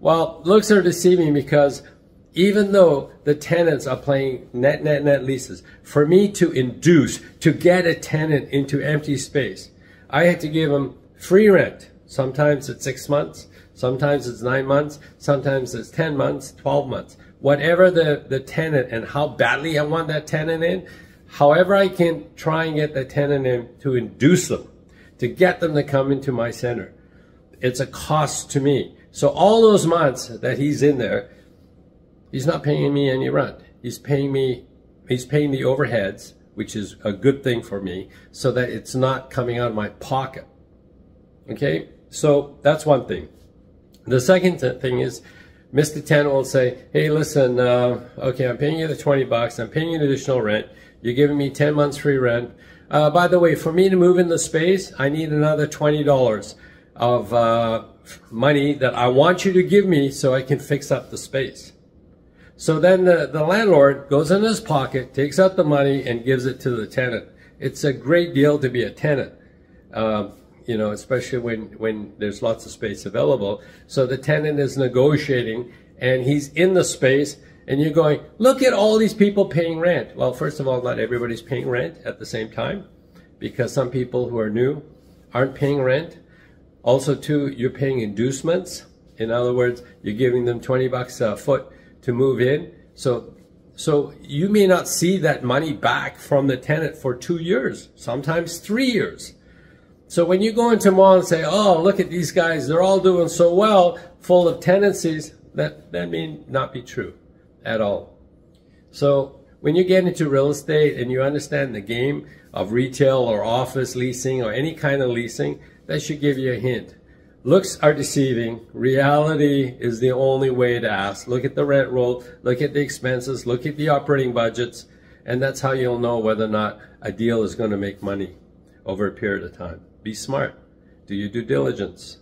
Well, looks are deceiving because even though the tenants are paying net, net, net leases, for me to induce, to get a tenant into empty space, I had to give them free rent. Sometimes it's six months, sometimes it's nine months, sometimes it's 10 months, 12 months. Whatever the, the tenant and how badly I want that tenant in, however I can try and get the tenant in to induce them, to get them to come into my center. It's a cost to me. So all those months that he's in there, he's not paying me any rent. He's paying me, he's paying the overheads, which is a good thing for me, so that it's not coming out of my pocket. Okay, so that's one thing. The second thing is, Mr. Tenant will say, hey, listen, uh, okay, I'm paying you the 20 bucks, I'm paying you an additional rent, you're giving me 10 months free rent. Uh, by the way, for me to move in the space, I need another $20 of uh, money that I want you to give me so I can fix up the space. So then the, the landlord goes in his pocket, takes out the money, and gives it to the tenant. It's a great deal to be a tenant, um, you know, especially when, when there's lots of space available. So the tenant is negotiating, and he's in the space, and you're going, look at all these people paying rent. Well, first of all, not everybody's paying rent at the same time, because some people who are new aren't paying rent. Also, too, you're paying inducements. In other words, you're giving them 20 bucks a foot to move in. So, so you may not see that money back from the tenant for two years, sometimes three years. So when you go into mall and say, oh, look at these guys, they're all doing so well, full of tenancies, that, that may not be true at all. So when you get into real estate and you understand the game of retail or office leasing or any kind of leasing, that should give you a hint. Looks are deceiving. Reality is the only way to ask. Look at the rent roll, look at the expenses, look at the operating budgets, and that's how you'll know whether or not a deal is going to make money over a period of time. Be smart. Do your due diligence.